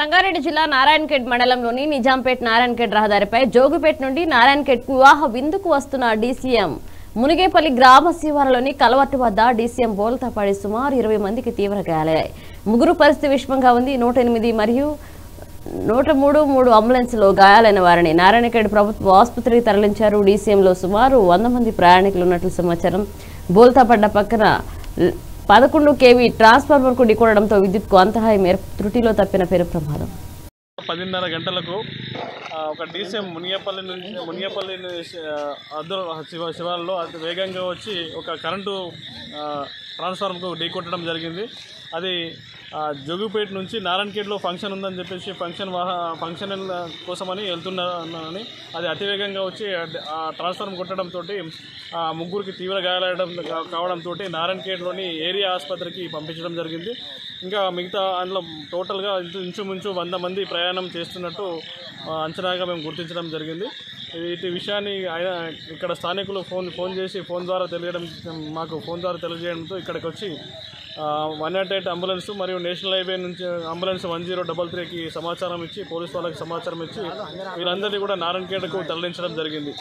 సంగారెడ్డి జిల్లా నారాయణఖేడ్ మండలంలోని నిజాంపేట్ నారాయణఖేడ్ రహదారిపై జోగుపేట నుండి నారాయణఖేడ్ వివాహ విందుకు వస్తున్న డీసీఎం మునిగేపల్లి గ్రామ శివారులోని కలవట్టు వద్ద డీసీఎం బోల్తా పడి సుమారు ఇరవై మందికి తీవ్ర గాయాలయ్యాయి. ముగ్గురు పరిస్థితి విషమంగా ఉంది. నూట ఎనిమిది మరియు నూట మూడు మూడు అంబులెన్స్లో గాయాలైన వారిని నారాయణఖేడ్ ప్రభుత్వ ఆసుపత్రికి తరలించారు. డీసీఎంలో సుమారు వంద మంది ప్రయాణికులు ఉన్నట్లు సమాచారం. బోల్తా పడ్డ పక్కన పదకొండు కేవీ ట్రాన్స్ఫార్మర్కు ఢీకొనడంతో విద్యుత్కు అంతరాయం మేర త్రుటిలో తప్పిన పేరు ప్రమాదం. పదిన్నర గంటలకు ఒక డీసీఎం మునియపల్లి నుంచి మునియపల్లి నుంచి, శివ శివాలలో అతి వేగంగా వచ్చి ఒక కరెంటు ట్రాన్స్ఫార్మర్కు ఢీ కొట్టడం జరిగింది. అది ఆ, జోగుపేట నుంచి నారాయణఖేడ్లో ఫంక్షన్ ఉందని చెప్పేసి ఫంక్షన్ వాహ ఫంక్షన్ కోసమని వెళ్తున్నానని అది అతివేగంగా వచ్చి ఆ- ట్రాన్స్ఫార్మర్ కొట్టడంతో ముగ్గురికి తీవ్ర గాయాలడం కావడంతో నారాయణఖేడ్లోని ఏరియా ఆసుపత్రికి పంపించడం జరిగింది. ఇంకా మిగతా అందులో టోటల్గా ఇంచు ఇంచుమించు వంద మంది ప్రయాణం చేస్తున్నట్టు అంచనాగా మేము గుర్తించడం జరిగింది. ఇటు విషయాన్ని ఆయన ఇక్కడ స్థానికులు ఫోన్ ఫోన్ చేసి ఫోన్ ద్వారా తెలియడం మాకు ఫోన్ ద్వారా తెలియజేయడంతో ఇక్కడికి వచ్చి వన్ నాట్ ఎయిట్ అంబులెన్స్ మరియు నేషనల్ హైవే నుంచి అంబులెన్స్ వన్ జీరో డబల్ త్రీకి సమాచారం ఇచ్చి పోలీస్ వాళ్ళకి సమాచారం ఇచ్చి వీరందరినీ కూడా నారాయణఖేడ్కు తరలించడం జరిగింది.